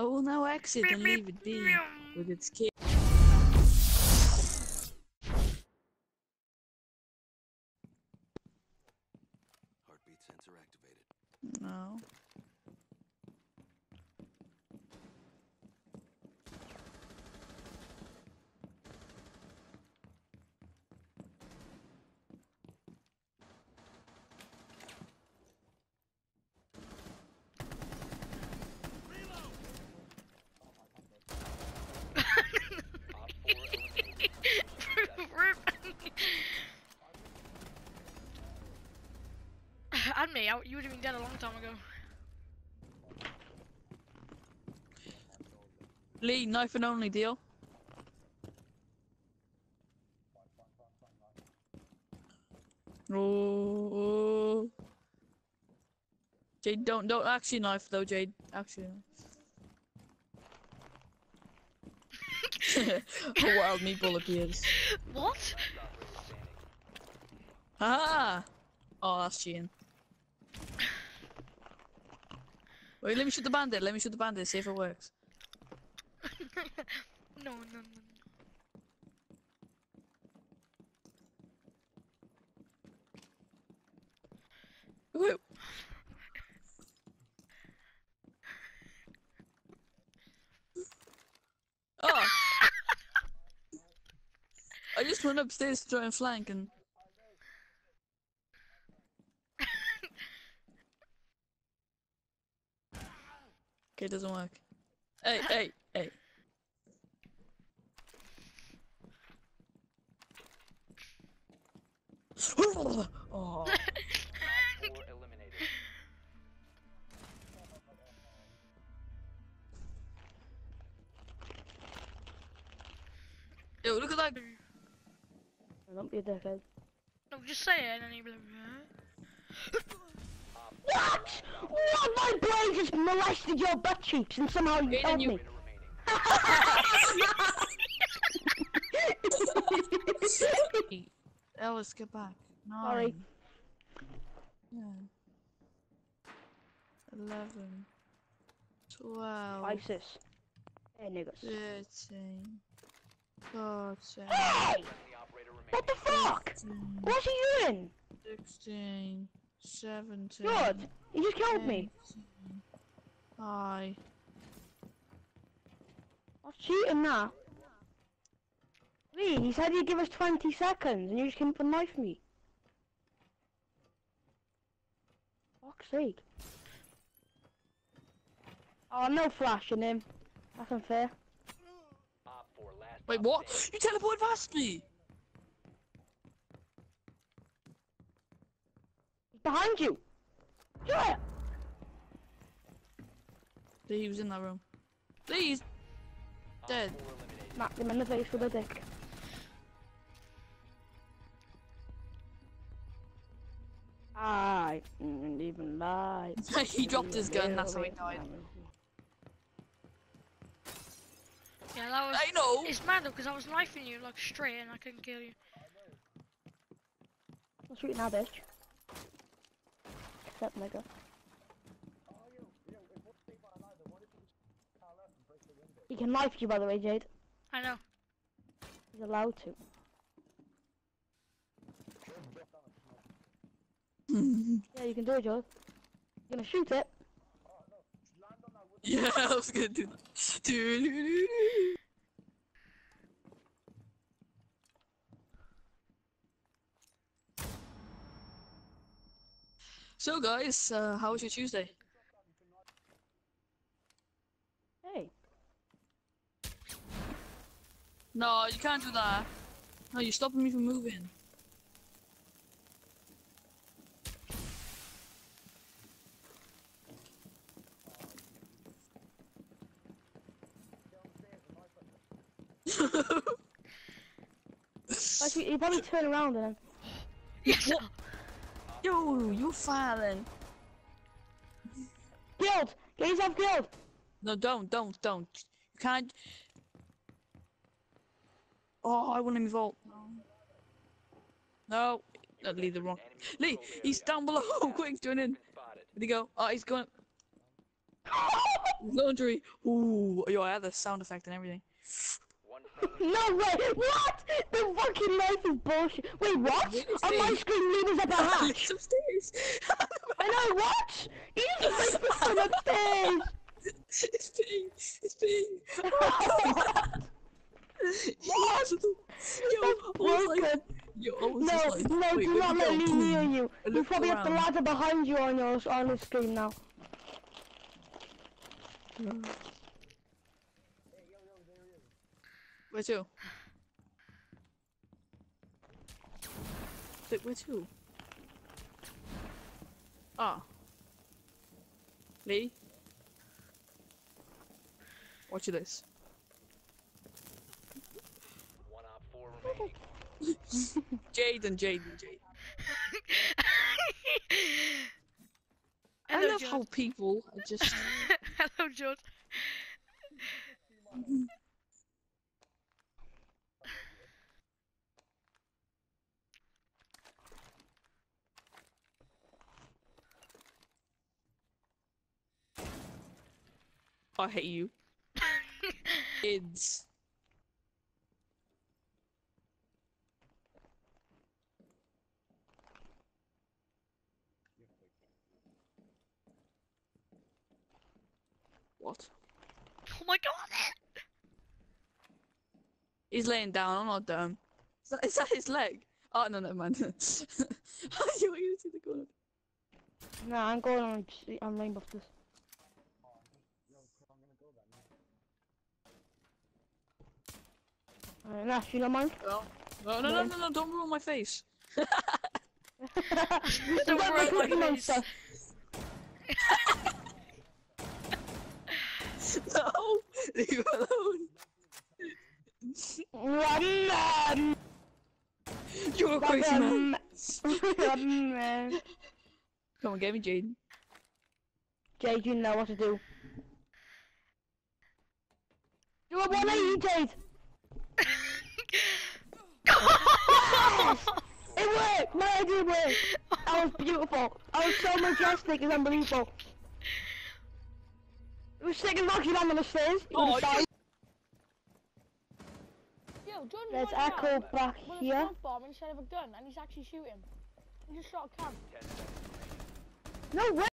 Oh, I will now exit and leave it be with its kid. Heartbeat sensor activated. No. and me, I- you would have been dead a long time ago. Lee, knife and only deal. Oh. Jade, don't don't actually knife though, Jade. Actually. a wild meatball appears. What? Ah! Oh, that's cheating. Wait, let me shoot the bandit. Let me shoot the bandit. See if it works. No, no, no. no. Wait. Oh! I just went upstairs to try and flank and. Okay, it doesn't work. Hey, hey, hey. Oh. Yo, look at that. Don't be a dickhead. No, just say it and then you'll be like. What? What? My brain just molested your butt cheeks and somehow you Aiden, told you- me. Ellis, get back. Nine. Sorry. Ten. Eleven. Twelve. ISIS. Hey, niggas. Thirteen. Fourteen. Hey! What the fuck? Fifteen. What's he doing? Sixteen. Seventeen. Good. He just killed me. eighteen. Aye. I was cheating now. Lee, he said he'd give us 20 seconds and you just came up and knifed me. Fuck's sake. Oh, no flashing him. That's unfair. Wait, what? You teleported past me! He's behind you. It. He was in that room. Please! Dead. Smacked him in the face with a dick. Ah. I didn't mm, even lie. he dropped his gun, that's how he died. Yeah, that was. I know! It's mad though, because I was knifing you like straight and I couldn't kill you. I'll shoot you now, bitch. Except nigga. He can knife you, by the way, Jade. I know. He's allowed to. Yeah, you can do it, Joe. You're gonna shoot it. yeah, I was gonna do that. Doo-doo-doo-doo. So guys, uh, how was your Tuesday? Hey. No, you can't do that. No, you're stopping me from moving. Actually, he probably turn around and then. Yes! Yo, you firing? Killed! Get yourself killed! No, don't, don't, don't. You can't. Oh, I want him vault. No, no, Lee, the wrong. Lee, he's down below. Quick, join in. Where'd he go? Oh, he's going. Laundry. Ooh, yo, I had the sound effect and everything. No way! What? The fucking knife is bullshit. Wait, what? On my screen, Luna's up a hatch. upstairs. I know, what? You just like from upstairs. it's ping. It's ping. What? Yo, I was like, Broken. yo, No, like, no, wait, do not let Boom. near you. Looked probably have the ladder behind you on your on the screen now. Where to? Wait, where to? Ah. Lee? Watch this. One op four remaining. Jaiden, Jaiden, Jaiden. I love how people are just. Hello, George. I hate you. Kids. What? Oh my god! He's laying down. I'm not dumb. Is that, is that his leg? Oh no, never mind. you were you see the corner. No, I'm going on on Rainbow this. Alright, Nash, you don't mind? No, no, no, no, no, no! Don't ruin my face. Don't ruin my face. no, leave alone. Run, um, You're a crazy man. Run, man. Come on, get me Jaiden. Jade, you know what to do. Do a 180, Jade! It worked! My idea worked! That was beautiful. I was so majestic, it's unbelievable. It was sick and knocking down on the stairs. Oh, was. Yo, Jordan There's Echo back with here. smoke bomb instead of a gun, and he's actually shooting. He just shot a cam. No way!